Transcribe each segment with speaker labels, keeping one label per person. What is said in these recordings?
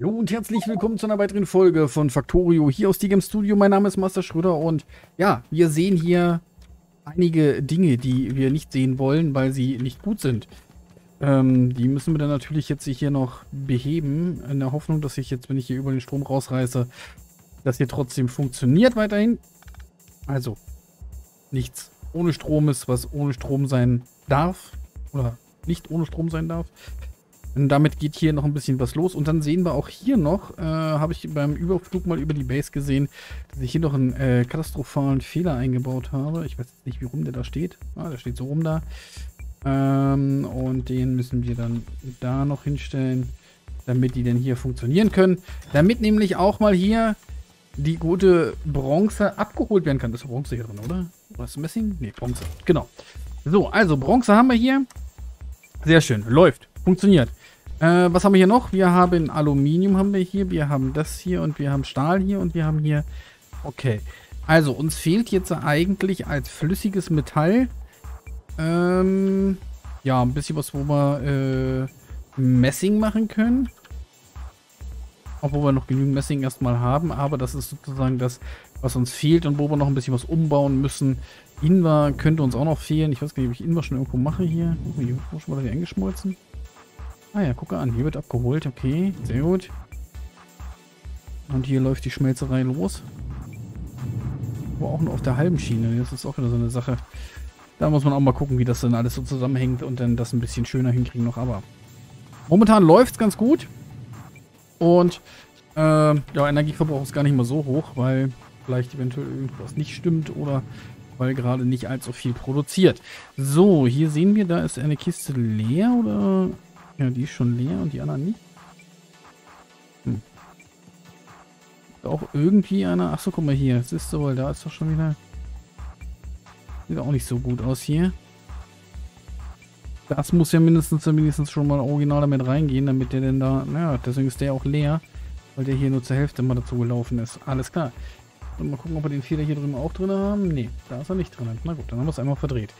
Speaker 1: Hallo und herzlich willkommen zu einer weiteren Folge von Factorio hier aus Digam Studio. Mein Name ist Master Schröder und ja, wir sehen hier einige Dinge, die wir nicht sehen wollen, weil sie nicht gut sind. Ähm, die müssen wir dann natürlich jetzt hier noch beheben, in der Hoffnung, dass ich jetzt, wenn ich hier über den Strom rausreiße, das hier trotzdem funktioniert weiterhin. Also, nichts ohne Strom ist, was ohne Strom sein darf oder nicht ohne Strom sein darf. Und damit geht hier noch ein bisschen was los. Und dann sehen wir auch hier noch, äh, habe ich beim Überflug mal über die Base gesehen, dass ich hier noch einen äh, katastrophalen Fehler eingebaut habe. Ich weiß jetzt nicht, wie rum der da steht. Ah, der steht so rum da. Ähm, und den müssen wir dann da noch hinstellen, damit die denn hier funktionieren können. Damit nämlich auch mal hier die gute Bronze abgeholt werden kann. Das ist Bronze hier drin, oder? Ist Messing? Ne, Bronze. Genau. So, also Bronze haben wir hier. Sehr schön. Läuft. Funktioniert. Äh, was haben wir hier noch? Wir haben Aluminium haben wir hier, wir haben das hier und wir haben Stahl hier und wir haben hier... Okay. Also, uns fehlt jetzt eigentlich als flüssiges Metall ähm, ja, ein bisschen was, wo wir äh, Messing machen können. Obwohl wir noch genügend Messing erstmal haben, aber das ist sozusagen das, was uns fehlt und wo wir noch ein bisschen was umbauen müssen. Invar könnte uns auch noch fehlen. Ich weiß gar nicht, ob ich Invar schon irgendwo mache hier. Oh, hier ist schon mal wieder eingeschmolzen. Ah ja, gucke an. Hier wird abgeholt. Okay, sehr gut. Und hier läuft die Schmelzerei los. Aber auch nur auf der halben Schiene. Das ist auch wieder so eine Sache. Da muss man auch mal gucken, wie das dann alles so zusammenhängt und dann das ein bisschen schöner hinkriegen noch. Aber momentan läuft es ganz gut. Und äh, ja, Energieverbrauch ist gar nicht mal so hoch, weil vielleicht eventuell irgendwas nicht stimmt oder weil gerade nicht allzu viel produziert. So, hier sehen wir, da ist eine Kiste leer oder ja, die ist schon leer und die anderen nicht. Hm. Auch irgendwie einer. Achso, guck mal hier. Siehst du, weil da ist doch schon wieder. Sieht auch nicht so gut aus hier. Das muss ja mindestens, mindestens schon mal original damit reingehen, damit der denn da. Naja, deswegen ist der auch leer. Weil der hier nur zur Hälfte mal dazu gelaufen ist. Alles klar. Und mal gucken, ob wir den Fehler hier drüben auch drin haben. Nee, da ist er nicht drin. Na gut, dann haben wir es einmal verdreht.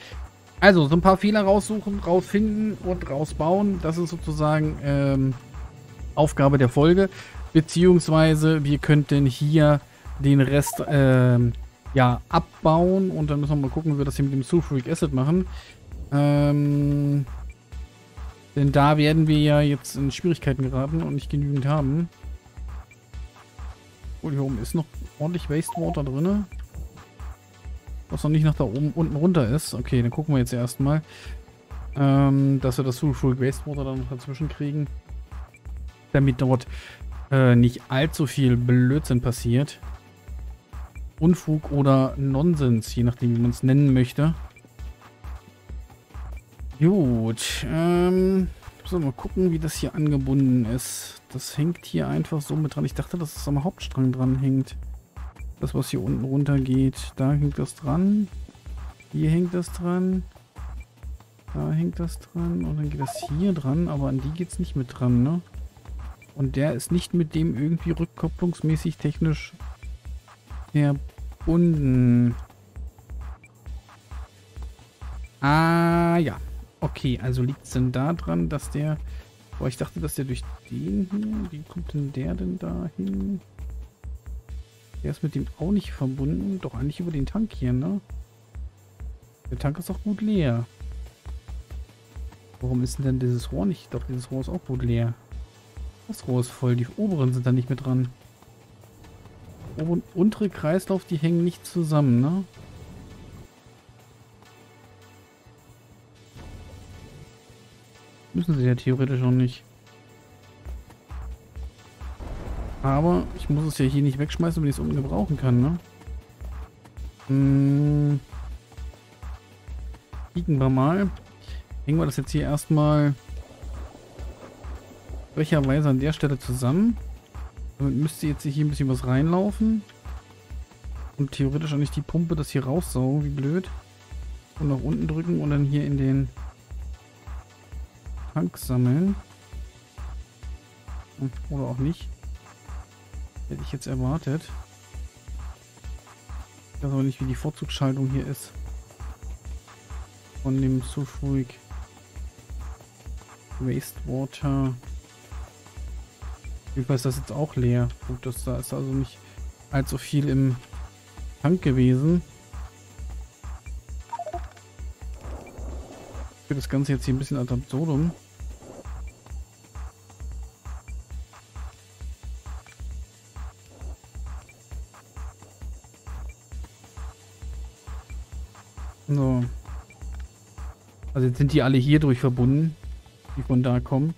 Speaker 1: Also, so ein paar Fehler raussuchen, rausfinden und rausbauen. Das ist sozusagen ähm, Aufgabe der Folge. Beziehungsweise wir könnten hier den Rest ähm, ja, abbauen und dann müssen wir mal gucken, wie wir das hier mit dem Sulfuric Acid machen. Ähm, denn da werden wir ja jetzt in Schwierigkeiten geraten und nicht genügend haben. Und hier oben ist noch ordentlich Wastewater drin. Was noch nicht nach da oben unten runter ist. Okay, dann gucken wir jetzt erstmal. Ähm, dass wir das Sulfuric Wastewater dann noch dazwischen kriegen. Damit dort äh, nicht allzu viel Blödsinn passiert. Unfug oder Nonsens, je nachdem, wie man es nennen möchte. Gut, ähm, so, mal gucken, wie das hier angebunden ist. Das hängt hier einfach so mit dran. Ich dachte, dass es am Hauptstrang dran hängt. Das, was hier unten runter geht, da hängt das dran. Hier hängt das dran. Da hängt das dran. Und dann geht das hier dran. Aber an die geht es nicht mit dran, ne? Und der ist nicht mit dem irgendwie rückkopplungsmäßig technisch verbunden. Ah, ja. Okay, also liegt es denn da dran, dass der... Boah, ich dachte, dass der durch den hier... Wie kommt denn der denn da hin? Der ist mit dem auch nicht verbunden. Doch eigentlich über den Tank hier, ne? Der Tank ist auch gut leer. Warum ist denn dieses Rohr nicht? Doch, dieses Rohr ist auch gut leer. Das Rohr ist voll. Die oberen sind da nicht mit dran. Ober untere Kreislauf, die hängen nicht zusammen, ne? Müssen sie ja theoretisch auch nicht. Aber ich muss es ja hier nicht wegschmeißen, wenn ich es unten gebrauchen kann, ne? Hm. Kicken wir mal. Hängen wir das jetzt hier erstmal frecherweise an der Stelle zusammen. Damit müsste jetzt hier ein bisschen was reinlaufen. Und theoretisch auch nicht die Pumpe das hier raussaugen, wie blöd. Und nach unten drücken und dann hier in den Tank sammeln. Oder auch nicht. Hätte ich jetzt erwartet. Ich weiß aber nicht, wie die Vorzugsschaltung hier ist. Von dem Sulfuric Wastewater. Jedenfalls ist das jetzt auch leer. Gut, das, da ist also nicht allzu viel im Tank gewesen. Für das Ganze jetzt hier ein bisschen ad absurdum. So. Also jetzt sind die alle hier durch verbunden, die von da kommen.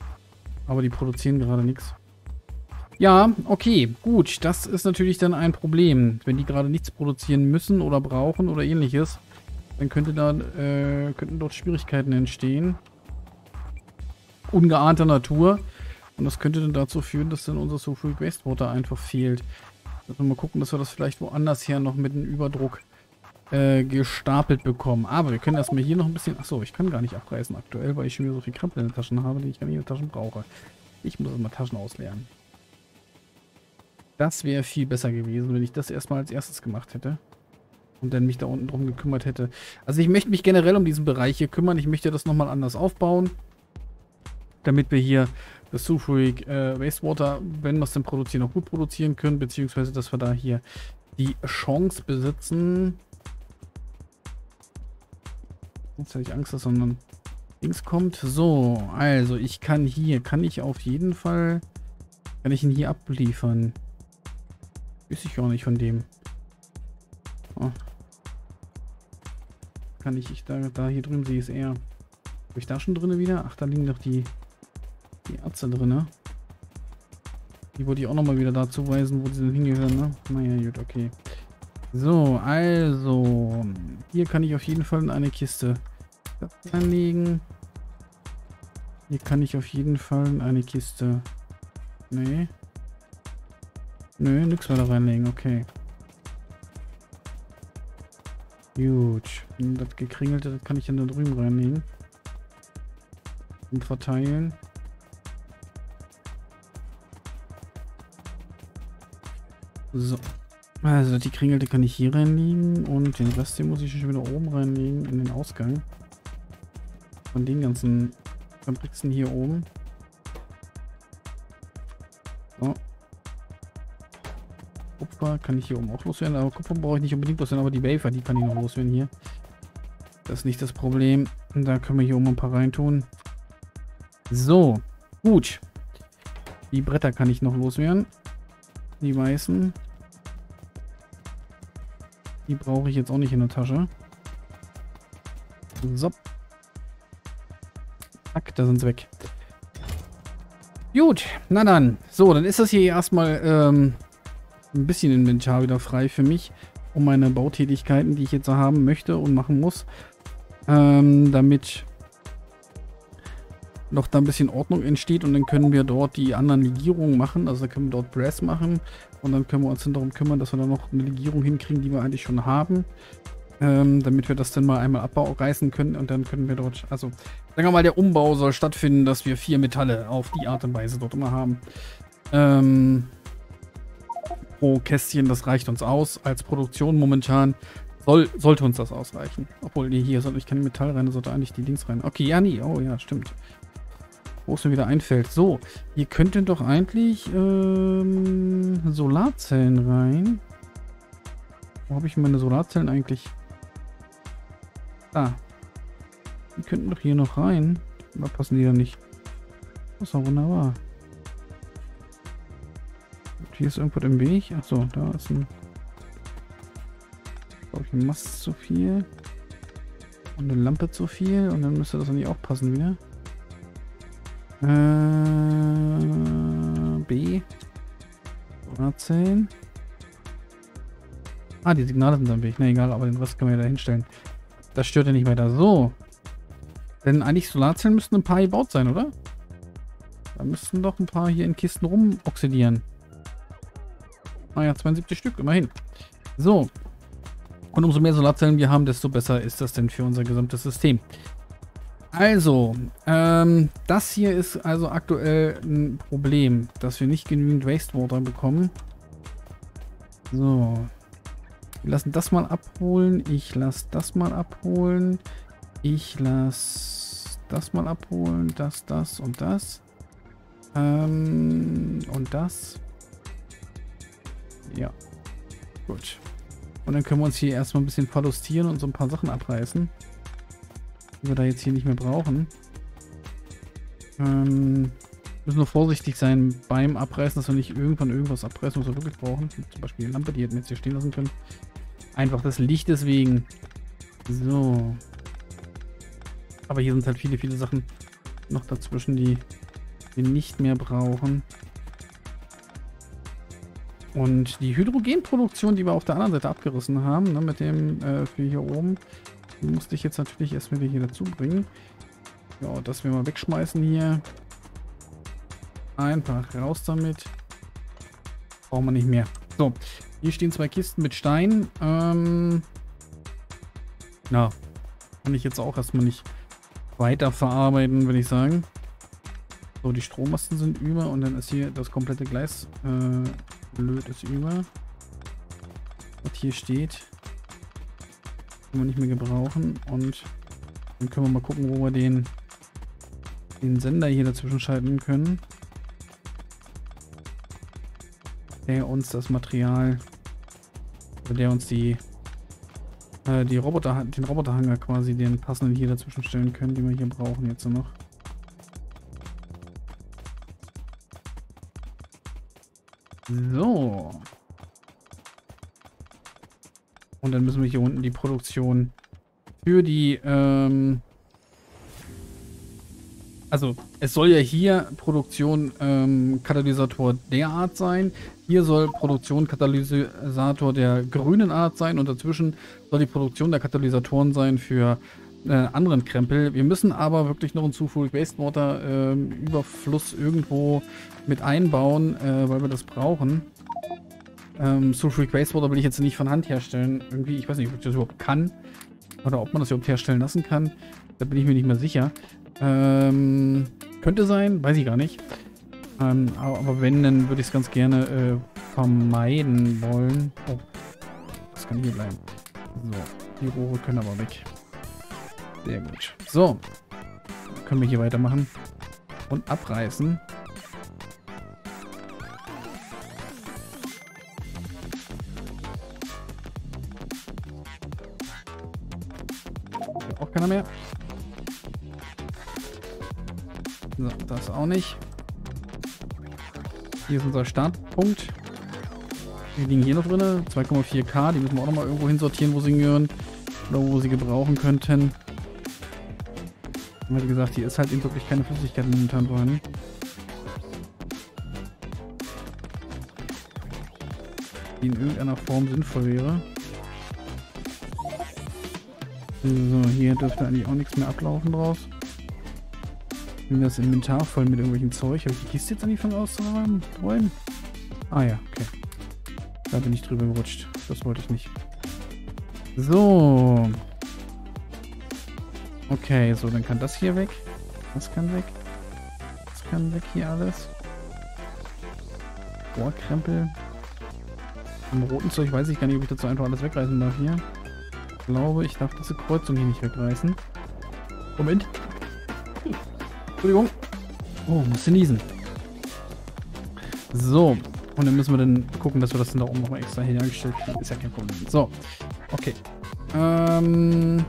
Speaker 1: Aber die produzieren gerade nichts. Ja, okay, gut. Das ist natürlich dann ein Problem. Wenn die gerade nichts produzieren müssen oder brauchen oder ähnliches, dann könnte da, äh, könnten dort Schwierigkeiten entstehen. Ungeahnter Natur. Und das könnte dann dazu führen, dass dann unser Sulfuric Wastewater einfach fehlt. Also mal gucken, dass wir das vielleicht woanders her noch mit einem Überdruck äh, gestapelt bekommen. Aber wir können erstmal hier noch ein bisschen... Achso, ich kann gar nicht abreißen aktuell, weil ich schon wieder so viel Krempel in den Taschen habe, die ich gar nicht in den Taschen brauche. Ich muss erstmal Taschen ausleeren. Das wäre viel besser gewesen, wenn ich das erstmal als erstes gemacht hätte. Und dann mich da unten drum gekümmert hätte. Also ich möchte mich generell um diesen Bereich hier kümmern. Ich möchte das nochmal anders aufbauen. Damit wir hier das Sulfuric äh, Wastewater, wenn wir es denn produzieren, auch gut produzieren können. Beziehungsweise, dass wir da hier die Chance besitzen, Jetzt habe ich Angst, dass so ein Dings kommt. So, also ich kann hier, kann ich auf jeden Fall, kann ich ihn hier abliefern. Wüsste ich auch nicht von dem. Oh. Kann ich, ich da, da hier drüben sehe es eher. Habe ich da schon drin wieder? Ach, da liegen doch die, die Ärzte drin. Die wollte ich auch nochmal wieder da zuweisen, wo sie hingehören, ne? Naja, gut, okay. So, also, hier kann ich auf jeden Fall in eine Kiste das reinlegen. Hier kann ich auf jeden Fall in eine Kiste. Nee. Nö, mehr da reinlegen, okay. Gut. Und das gekringelte, das kann ich dann da drüben reinlegen. Und verteilen. So. Also die Kringelte kann ich hier reinlegen und den Rest den muss ich schon wieder oben reinlegen in den Ausgang. Von den ganzen Fabriken hier oben. So. Kupfer kann ich hier oben auch loswerden, aber Kupfer brauche ich nicht unbedingt loswerden, aber die Wafer, die kann ich noch loswerden hier. Das ist nicht das Problem. Da können wir hier oben ein paar reintun. So, gut. Die Bretter kann ich noch loswerden. Die weißen. Die brauche ich jetzt auch nicht in der Tasche. So. Da sind sie weg. Gut, na dann. So, dann ist das hier erstmal ähm, ein bisschen Inventar wieder frei für mich, um meine Bautätigkeiten, die ich jetzt haben möchte und machen muss, ähm, damit noch da ein bisschen Ordnung entsteht und dann können wir dort die anderen Legierungen machen, also dann können wir dort Brass machen und dann können wir uns dann darum kümmern, dass wir da noch eine Legierung hinkriegen, die wir eigentlich schon haben ähm, damit wir das dann mal einmal abreißen können und dann können wir dort, also sagen wir mal, der Umbau soll stattfinden, dass wir vier Metalle auf die Art und Weise dort immer haben. Ähm, pro Kästchen, das reicht uns aus. Als Produktion momentan soll, sollte uns das ausreichen. Obwohl, nee, hier soll ich keine Metall rein, sollte eigentlich die Dings rein. Okay, ja, nee, oh ja, stimmt. Wo es mir wieder einfällt. So, hier könnten doch eigentlich ähm, Solarzellen rein. Wo habe ich meine Solarzellen eigentlich? Da. Die könnten doch hier noch rein. Aber passen die da nicht? Das ist doch wunderbar. Und hier ist irgendwas im Weg. Achso, da ist ein... Glaube ich, ein Mast zu viel. Und eine Lampe zu viel. Und dann müsste das eigentlich auch passen wieder. Äh, B. 10. Ah, die Signale sind am Weg. Na egal, aber den Rest können wir ja da hinstellen. Das stört ja nicht weiter. So. Denn eigentlich Solarzellen müssten ein paar gebaut sein, oder? Da müssten doch ein paar hier in Kisten rum oxidieren. Ah ja, 72 Stück, immerhin. So. Und umso mehr Solarzellen wir haben, desto besser ist das denn für unser gesamtes System. Also, ähm, das hier ist also aktuell ein Problem, dass wir nicht genügend Wastewater bekommen. So, wir lassen das mal abholen. Ich lasse das mal abholen. Ich lasse das mal abholen. Das, das und das. Ähm, und das. Ja. Gut. Und dann können wir uns hier erstmal ein bisschen verlustieren und so ein paar Sachen abreißen. Die wir da jetzt hier nicht mehr brauchen. Ähm, müssen nur vorsichtig sein beim Abreißen, dass wir nicht irgendwann irgendwas abreißen, was wir wirklich brauchen. Zum Beispiel die Lampe, die hätten wir jetzt hier stehen lassen können. Einfach das Licht deswegen. So. Aber hier sind halt viele, viele Sachen noch dazwischen, die wir nicht mehr brauchen. Und die Hydrogenproduktion, die wir auf der anderen Seite abgerissen haben, ne, mit dem äh, für hier oben, musste ich jetzt natürlich erst wieder hier dazu bringen. Ja, das wir mal wegschmeißen hier. Einfach raus damit. Brauchen wir nicht mehr. So, hier stehen zwei Kisten mit Stein. Ähm, na, kann ich jetzt auch erstmal nicht weiter verarbeiten, würde ich sagen. So, die Strommasten sind über und dann ist hier das komplette Gleis äh, blöd ist über. Was hier steht, können wir nicht mehr gebrauchen und dann können wir mal gucken, wo wir den, den Sender hier dazwischen schalten können. Der uns das Material, der uns die äh, die Roboter, den Roboterhanger quasi den passenden hier dazwischen stellen können, die wir hier brauchen jetzt noch. So. Und dann müssen wir hier unten die Produktion für die, ähm also es soll ja hier Produktion ähm, Katalysator der Art sein. Hier soll Produktion Katalysator der grünen Art sein und dazwischen soll die Produktion der Katalysatoren sein für äh, anderen Krempel. Wir müssen aber wirklich noch einen Zufuhr Wastewater äh, Überfluss irgendwo mit einbauen, äh, weil wir das brauchen. Ähm, Sulfuric Wastewater will ich jetzt nicht von Hand herstellen. Irgendwie, ich weiß nicht, ob ich das überhaupt kann. Oder ob man das überhaupt herstellen lassen kann. Da bin ich mir nicht mehr sicher. Ähm, könnte sein, weiß ich gar nicht. Ähm, aber, wenn, dann würde ich es ganz gerne äh, vermeiden wollen. Oh, das kann hier bleiben. So, die Rohre können aber weg. Sehr gut. So, können wir hier weitermachen und abreißen. Auch keiner mehr. Das auch nicht. Hier ist unser Startpunkt. Die liegen hier noch drin. 2,4K. Die müssen wir auch nochmal irgendwo hinsortieren, wo sie gehören. Oder wo sie gebrauchen könnten. wie gesagt, hier ist halt eben wirklich keine Flüssigkeit momentan vorhanden. Die in irgendeiner Form sinnvoll wäre. So, hier dürfte eigentlich auch nichts mehr ablaufen draus bin das Inventar voll mit irgendwelchen Zeug. Habe ich die Kiste jetzt angefangen auszuräumen? Ah ja, okay. Da bin ich drüber gerutscht. Das wollte ich nicht. So. Okay, so, dann kann das hier weg. Das kann weg. Das kann weg hier alles. Rohrkrempel. Im roten Zeug weiß ich gar nicht, ob ich dazu einfach alles wegreißen darf hier. Ich glaube, ich darf diese Kreuzung hier nicht wegreißen. Moment. Entschuldigung. Oh, musste niesen. So. Und dann müssen wir dann gucken, dass wir das dann da oben nochmal extra hergestellt kriegen. Ist ja kein Problem. So. Okay. Ähm.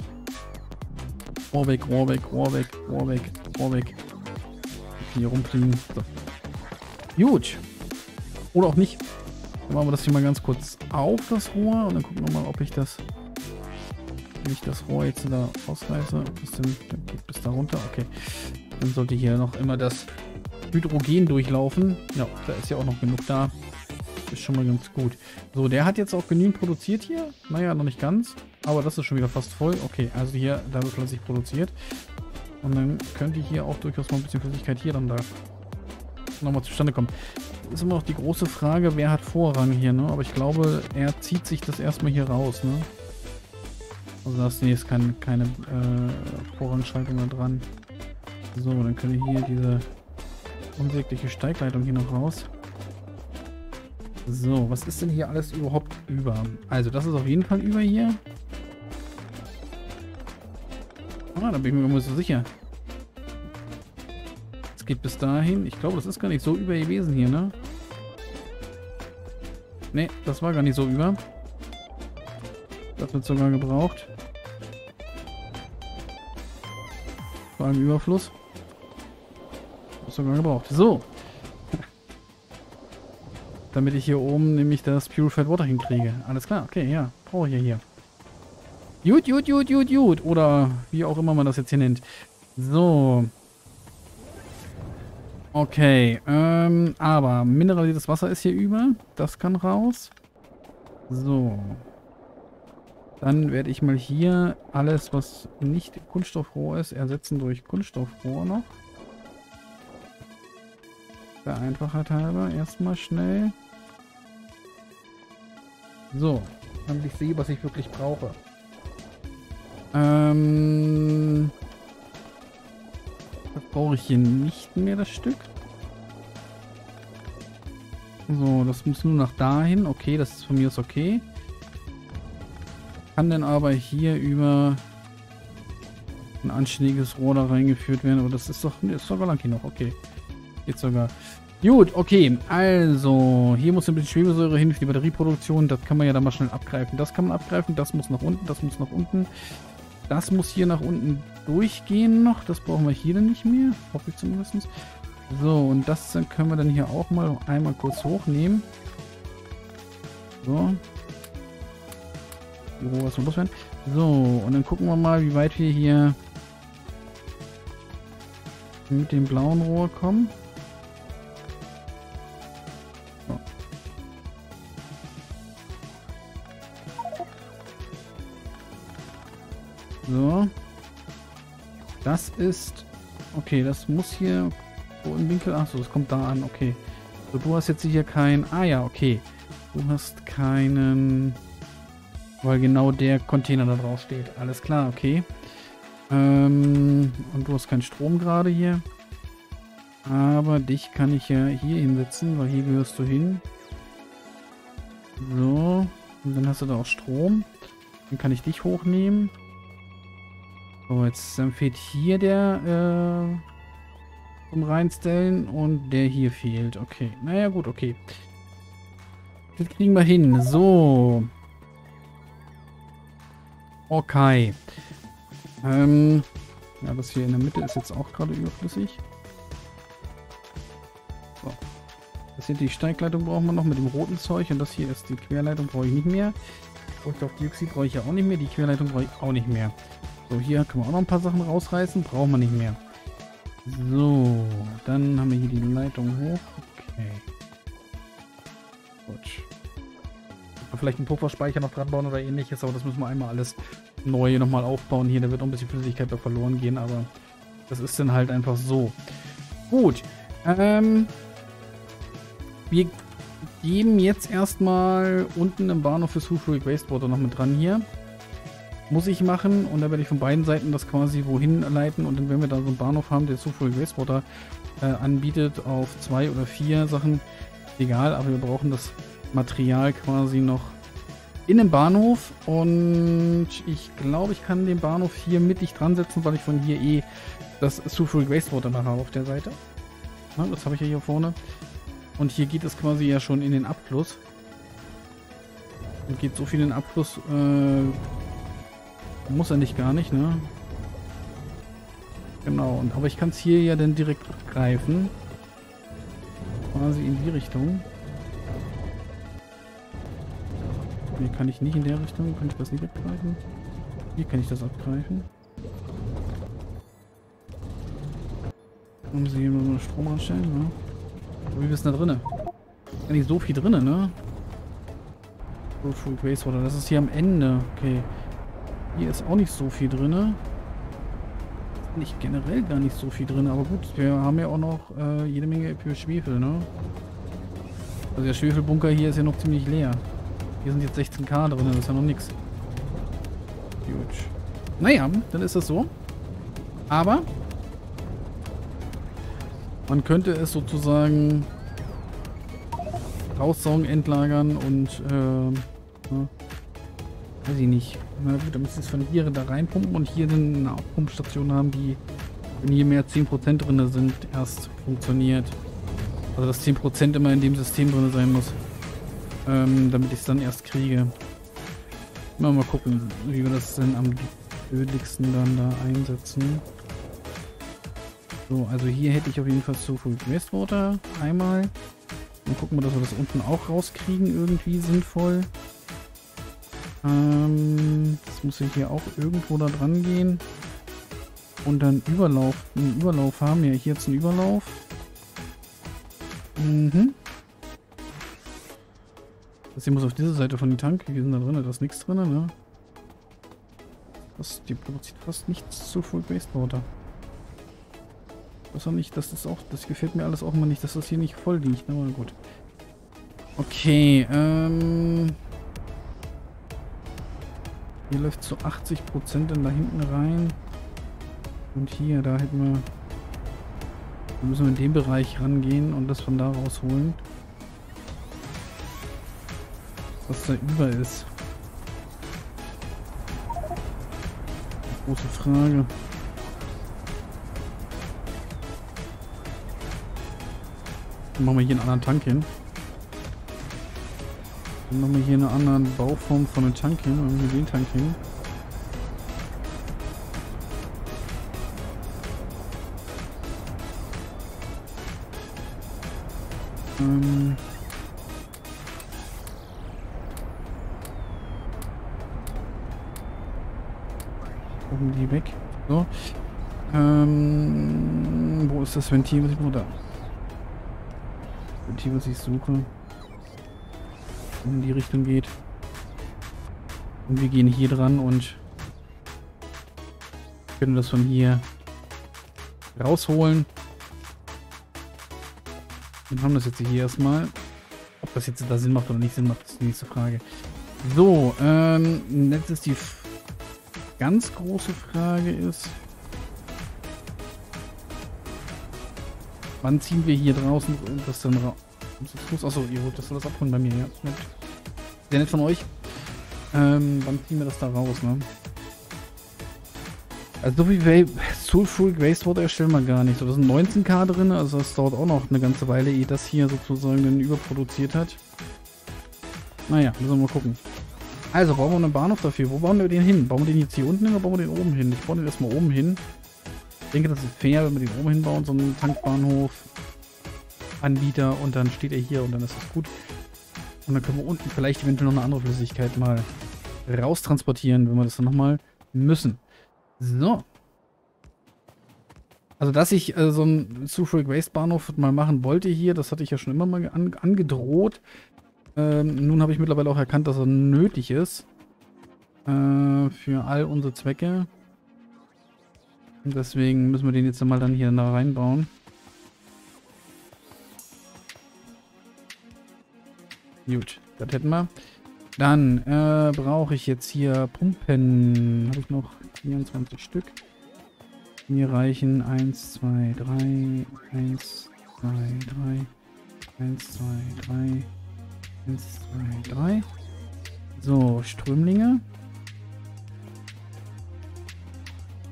Speaker 1: Rohr weg, Rohr weg, Rohr weg, Rohr weg, Rohr weg. Hier rumfliegen. So. Gut. Oder auch nicht. Dann machen wir das hier mal ganz kurz auf, das Rohr. Und dann gucken wir mal, ob ich das wenn ich das Rohr jetzt da ausreiße, denn, geht bis da runter. Okay. Dann sollte hier noch immer das Hydrogen durchlaufen. Ja, da ist ja auch noch genug da. Ist schon mal ganz gut. So, der hat jetzt auch genügend produziert hier. Naja, noch nicht ganz. Aber das ist schon wieder fast voll. Okay, also hier, da wird plötzlich produziert. Und dann könnte hier auch durchaus mal ein bisschen Flüssigkeit hier dann da nochmal zustande kommen. Ist immer noch die große Frage, wer hat Vorrang hier, ne? Aber ich glaube, er zieht sich das erstmal hier raus, ne? Also da ist jetzt keine, keine äh, Vorrangschaltung da dran. So, dann können wir hier diese unsägliche Steigleitung hier noch raus. So, was ist denn hier alles überhaupt über? Also, das ist auf jeden Fall über hier. Ah, da bin ich mir immer so sicher. Es geht bis dahin. Ich glaube, das ist gar nicht so über gewesen hier, ne? Ne, das war gar nicht so über. Das wird sogar gebraucht. War im Überfluss. Sogar gebraucht. So. Damit ich hier oben nämlich das Purified Water hinkriege. Alles klar, okay, ja. Brauche ich ja hier. Gut, gut, gut, gut, gut. Oder wie auch immer man das jetzt hier nennt. So. Okay, ähm, aber mineralisiertes Wasser ist hier über. Das kann raus. So. Dann werde ich mal hier alles, was nicht Kunststoffrohr ist, ersetzen durch Kunststoffrohr noch. Der Einfachheit halber. Erstmal schnell. So. Damit ich sehe, was ich wirklich brauche. Ähm... Das brauche ich hier nicht mehr, das Stück. So, das muss nur nach dahin. Okay, das ist von mir aus okay. Kann dann aber hier über ein anständiges Rohr da reingeführt werden. Aber das ist doch, ist sogar lang noch. Okay. Geht sogar. Gut, okay. Also, hier muss ein bisschen Schwebesäure hin für die Batterieproduktion. Das kann man ja dann mal schnell abgreifen. Das kann man abgreifen. Das muss nach unten. Das muss nach unten. Das muss hier nach unten durchgehen noch. Das brauchen wir hier dann nicht mehr. Hoffe ich zumindest. So, und das können wir dann hier auch mal einmal kurz hochnehmen. So. Rohre was loswerden. So, und dann gucken wir mal, wie weit wir hier mit dem blauen Rohr kommen. Ist... Okay, das muss hier... Wo im Winkel? Achso, das kommt da an. Okay. So, du hast jetzt hier kein... Ah ja, okay. Du hast keinen... Weil genau der Container da drauf steht. Alles klar, okay. Ähm, und du hast keinen Strom gerade hier. Aber dich kann ich ja hier hinsetzen, weil hier gehörst du hin. So. Und dann hast du da auch Strom. Dann kann ich dich hochnehmen. So, jetzt fehlt hier der äh, zum Reinstellen und der hier fehlt. Okay, naja gut, okay. Das kriegen wir hin. So. Okay. Ähm, ja, das hier in der Mitte ist jetzt auch gerade überflüssig. So. Das hier die Steigleitung brauchen wir noch mit dem roten Zeug und das hier ist die Querleitung brauche ich nicht mehr. Dioxid brauche ich ja auch nicht mehr. Die Querleitung brauche ich auch nicht mehr. So, hier können wir auch noch ein paar Sachen rausreißen. Brauchen wir nicht mehr. So, dann haben wir hier die Leitung hoch. Okay. Gut. Vielleicht einen Pufferspeicher noch dran bauen oder ähnliches, aber das müssen wir einmal alles neu nochmal aufbauen. Hier, da wird auch ein bisschen Flüssigkeit da verloren gehen, aber das ist dann halt einfach so. Gut. Ähm, wir geben jetzt erstmal unten im Bahnhof für Sulfuric Wastewater noch mit dran hier muss ich machen und dann werde ich von beiden Seiten das quasi wohin leiten und dann wenn wir da so einen Bahnhof haben, der Sulfuric Wastewater äh, anbietet auf zwei oder vier Sachen, egal, aber wir brauchen das Material quasi noch in dem Bahnhof und ich glaube, ich kann den Bahnhof hier mittig dran setzen, weil ich von hier eh das Sulfuric Wastewater nachher auf der Seite. Ja, das habe ich ja hier vorne. Und hier geht es quasi ja schon in den Abfluss. Und geht so viel in den Abfluss, äh, muss er nicht gar nicht, ne? Genau, und, aber ich kann es hier ja dann direkt abgreifen. Quasi in die Richtung. Hier kann ich nicht in der Richtung. Kann ich das nicht abgreifen? Hier kann ich das abgreifen. Um sie hier mal Strom anstellen, ne? Wie ist denn da drinnen? Gar nicht so viel drinnen, ne? Das ist hier am Ende. Okay. Hier ist auch nicht so viel drin. Nicht generell gar nicht so viel drin, aber gut, wir haben ja auch noch äh, jede Menge für Schwefel, ne? Also der Schwefelbunker hier ist ja noch ziemlich leer. Hier sind jetzt 16k drin, das ist ja noch nichts. Gut. Naja, dann ist das so. Aber man könnte es sozusagen raussaugen, entlagern und äh, ne? weiß ich nicht. Na gut, dann müssen es von hier da reinpumpen und hier dann eine Abpumpstation haben, die, wenn hier mehr 10% drin sind, erst funktioniert. Also dass 10% immer in dem System drin sein muss. ähm, damit ich es dann erst kriege. Mal, mal gucken, wie wir das denn am dödlichsten dann da einsetzen. So, also hier hätte ich auf jeden Fall zu viel Wastewater einmal. Dann gucken wir, dass wir das unten auch rauskriegen, irgendwie sinnvoll. Ähm, das muss ich hier auch irgendwo da dran gehen. Und dann Überlauf, einen Überlauf haben. Ja, hier jetzt einen Überlauf. Mhm. Das hier muss auf dieser Seite von den Tank. Hier sind da drin, da ist nichts drin, ne? Das, die produziert fast nichts zu Full Wastewater. Das auch nicht, das ist auch, das gefällt mir alles auch mal nicht, dass das hier nicht voll liegt, aber gut. Okay, ähm... Hier läuft zu 80% dann da hinten rein. Und hier, da hätten wir... Da müssen wir in den Bereich rangehen und das von da rausholen. Was da über ist. Große Frage. Machen wir hier einen anderen Tank hin. Dann machen wir hier eine andere Bauform von einem Tank hin und den Tank hin. Ähm die weg. So. Ähm, wo ist das Ventil, was ich brauche? Da. Ventil, was ich suche. In die Richtung geht. Und wir gehen hier dran und können das von hier rausholen. Wir haben das jetzt hier erstmal. Ob das jetzt da Sinn macht oder nicht Sinn macht, ist die nächste Frage. So, ähm, jetzt ist die ganz große Frage ist, wann ziehen wir hier draußen das dann raus? Achso, ihr holt das alles abholen bei mir, ja. Sehr nett von euch. Ähm, wann ziehen wir das da raus, ne? Also so viel Soulful Wastewater erstellen wir gar nicht. So, da sind 19k drin, also das dauert auch noch eine ganze Weile, ehe das hier sozusagen dann überproduziert hat. Naja, müssen wir mal gucken. Also, bauen wir einen Bahnhof dafür. Wo bauen wir den hin? Bauen wir den jetzt hier unten hin oder bauen wir den oben hin? Ich baue den erstmal oben hin. Ich denke, das ist fair, wenn wir den oben hinbauen, so einen Tankbahnhof. Anbieter und dann steht er hier und dann ist das gut. Und dann können wir unten vielleicht eventuell noch eine andere Flüssigkeit mal raustransportieren, wenn wir das dann nochmal müssen. So. Also, dass ich äh, so einen Sulfuric Waste Bahnhof mal machen wollte hier, das hatte ich ja schon immer mal an, angedroht. Ähm, nun habe ich mittlerweile auch erkannt, dass er nötig ist. Äh, für all unsere Zwecke. Und deswegen müssen wir den jetzt mal dann hier da reinbauen. Gut, das hätten wir. Dann äh, brauche ich jetzt hier Pumpen. Habe ich noch 24 Stück. Mir reichen 1, 2, 3, 1, 2, 3, 1, 2, 3, 1, 2, 3. So, Strömlinge.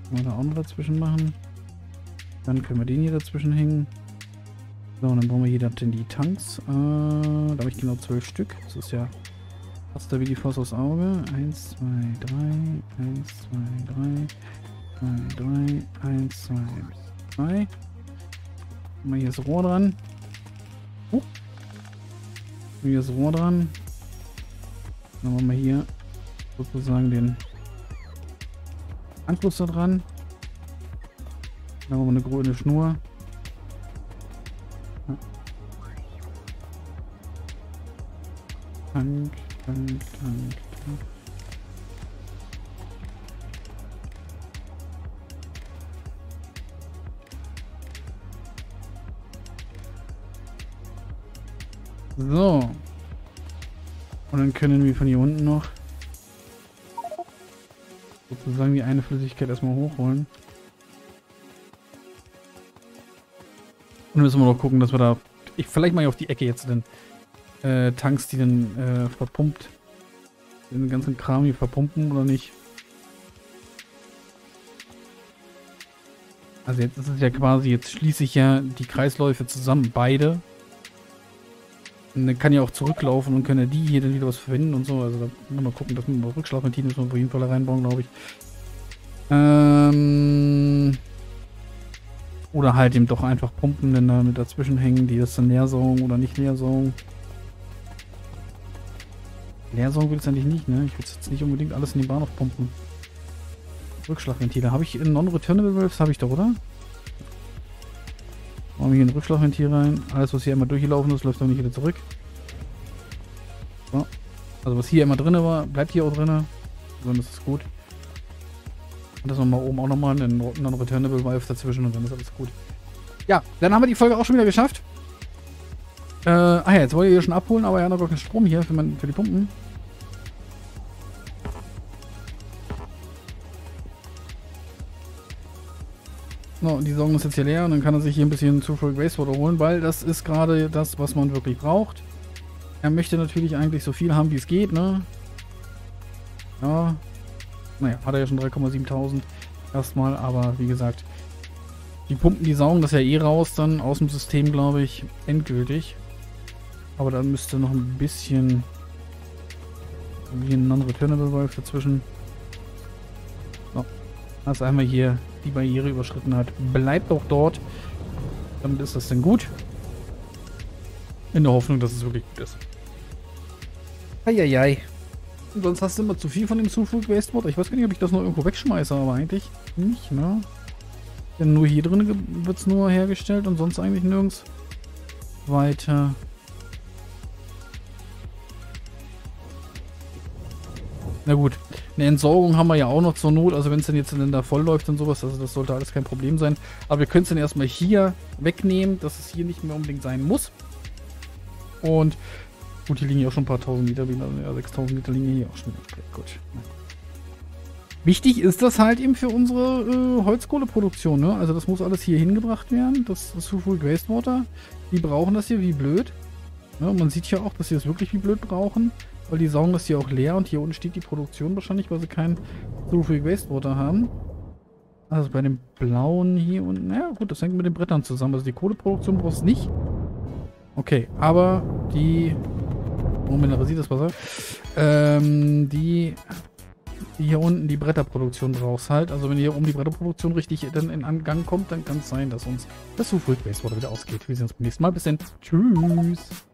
Speaker 1: Können wir da auch noch dazwischen machen. Dann können wir den hier dazwischen hängen. So, und dann brauchen wir hier dann die Tanks. Äh, da habe ich genau 12 Stück. Das ist ja fast da wie die Faust aufs Auge. 1, 2, 3, 1, 2, 3, 2, 3, 1, 2, 3. Machen wir hier das Rohr dran. Oh. Hier das Rohr dran. Dann machen wir hier sozusagen den Anschluss da dran. Dann haben wir eine grüne Schnur. Tank, Tank, Tank, Tank. So. Und dann können wir von hier unten noch sozusagen die eine Flüssigkeit erstmal hochholen. Und müssen wir noch gucken, dass wir da... Ich vielleicht mal auf die Ecke jetzt den äh, Tanks, die dann äh, verpumpt, den ganzen Kram hier verpumpen oder nicht. Also jetzt ist es ja quasi, jetzt schließe ich ja die Kreisläufe zusammen, beide. Und dann kann ja auch zurücklaufen und können ja die hier dann wieder was verwenden und so. Also da müssen wir mal gucken, dass wir mal Rückschlagventile müssen wir auf jeden Fall reinbauen, glaube ich. Ähm... Oder halt eben doch einfach Pumpen dann da mit dazwischen hängen, die das dann leer saugen oder nicht leer saugen. Leer saugen will es eigentlich nicht, ne? Ich will jetzt nicht unbedingt alles in die Bahn pumpen. Rückschlagventile. Habe ich in Non-Returnable Valves? Habe ich doch, oder? Machen wir hier ein Rückschlagventil rein. Alles, was hier einmal durchgelaufen ist, läuft dann nicht wieder zurück. So. Also was hier immer drin war, bleibt hier auch drin. Das ist gut. Und das nochmal oben auch nochmal einen Non-Returnable Valve dazwischen und dann ist alles gut. Ja, dann haben wir die Folge auch schon wieder geschafft. Äh, ah ja, jetzt wollte ich hier schon abholen, aber ja, noch gar keinen Strom hier für, mein, für die Pumpen. So, die saugen das jetzt hier leer und dann kann er sich hier ein bisschen Sulfuric Wastewater holen, weil das ist gerade das, was man wirklich braucht. Er möchte natürlich eigentlich so viel haben, wie es geht, ne? Ja. Naja, hat er ja schon 3,7000 erstmal, aber wie gesagt, die Pumpen, die saugen das ja eh raus dann aus dem System, glaube ich, endgültig. Aber dann müsste noch ein bisschen wie ein Non-Returnable Valve dazwischen. So. Also einmal hier die Barriere überschritten hat. Bleibt auch dort. Damit ist das dann gut. In der Hoffnung, dass es wirklich gut ist. Eieiei. Und sonst hast du immer zu viel von dem Zuflug Wastewater. Ich weiß gar nicht, ob ich das noch irgendwo wegschmeiße, aber eigentlich nicht, ne? Denn nur hier drin wird es nur hergestellt und sonst eigentlich nirgends weiter. Na gut, eine Entsorgung haben wir ja auch noch zur Not, also wenn es dann jetzt dann da voll läuft und sowas, also das sollte alles kein Problem sein. Aber wir können es dann erstmal hier wegnehmen, dass es hier nicht mehr unbedingt sein muss. Und gut, hier liegen ja auch schon ein paar tausend Liter, ja 6000 Liter liegen hier auch schon. Okay, gut. Wichtig ist das halt eben für unsere äh, Holzkohleproduktion, ne? Also das muss alles hier hingebracht werden, das ist Sulfuric Wastewater. Die brauchen das hier wie blöd. Ja, man sieht ja auch, dass sie das wirklich wie blöd brauchen. Weil die saugen das hier auch leer und hier unten steht die Produktion wahrscheinlich, weil sie kein Sulfuric Wastewater haben. Also bei dem blauen hier unten, naja gut, das hängt mit den Brettern zusammen. Also die Kohleproduktion brauchst du nicht. Okay, aber die... Oh, das Wasser. Ähm, die... Die hier unten die Bretterproduktion brauchst halt. Also wenn hier oben die Bretterproduktion richtig dann in Angang kommt, dann kann es sein, dass uns das Sulfuric Wastewater wieder ausgeht. Wir sehen uns beim nächsten Mal. Bis dann. Tschüss.